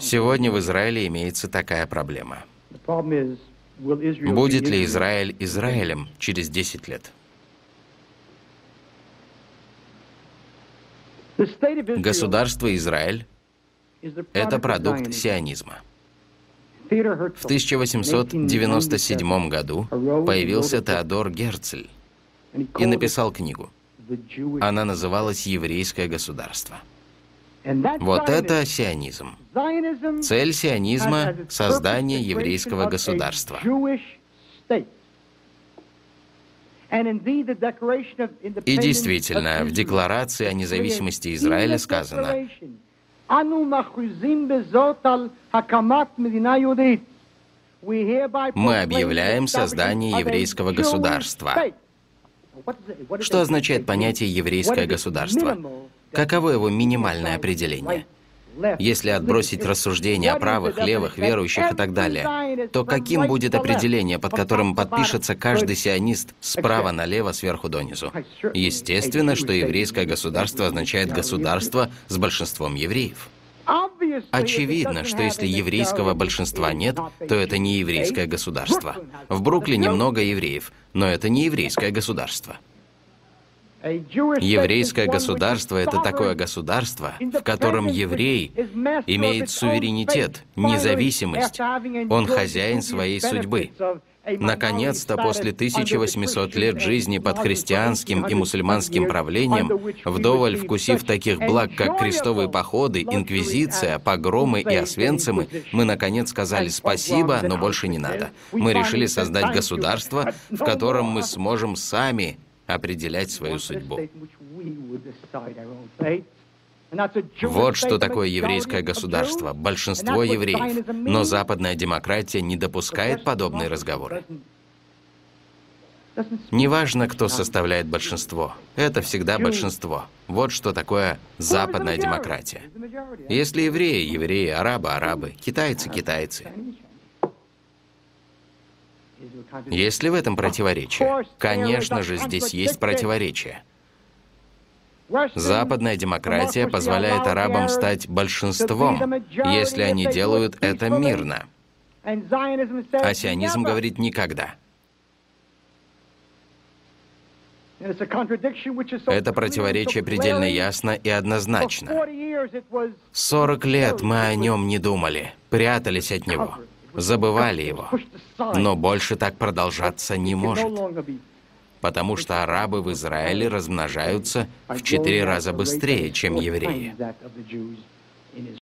Сегодня в Израиле имеется такая проблема. Будет ли Израиль Израилем через 10 лет? Государство Израиль – это продукт сионизма. В 1897 году появился Теодор Герцль и написал книгу. Она называлась «Еврейское государство». Вот это сионизм. Цель сионизма – создание еврейского государства. И действительно, в Декларации о независимости Израиля сказано, мы объявляем создание еврейского государства. Что означает понятие «еврейское государство»? Каково его минимальное определение? Если отбросить рассуждения о правых, левых, верующих и так далее, то каким будет определение, под которым подпишется каждый сионист справа налево, сверху донизу? Естественно, что еврейское государство означает государство с большинством евреев. Очевидно, что если еврейского большинства нет, то это не еврейское государство. В Бруклине много евреев, но это не еврейское государство. Еврейское государство – это такое государство, в котором еврей имеет суверенитет, независимость. Он хозяин своей судьбы. Наконец-то, после 1800 лет жизни под христианским и мусульманским правлением, вдоволь вкусив таких благ, как крестовые походы, инквизиция, погромы и освенцимы, мы, наконец, сказали спасибо, но больше не надо. Мы решили создать государство, в котором мы сможем сами определять свою судьбу. Вот что такое еврейское государство. Большинство евреев. Но западная демократия не допускает подобные разговоры. Неважно, кто составляет большинство. Это всегда большинство. Вот что такое западная демократия. Если евреи, евреи, арабы, арабы, китайцы, китайцы. Есть ли в этом противоречие? Конечно же, здесь есть противоречие. Западная демократия позволяет арабам стать большинством, если они делают это мирно. А сионизм говорит «никогда». Это противоречие предельно ясно и однозначно. 40 лет мы о нем не думали, прятались от него, забывали его. Но больше так продолжаться не может потому что арабы в Израиле размножаются в четыре раза быстрее, чем евреи.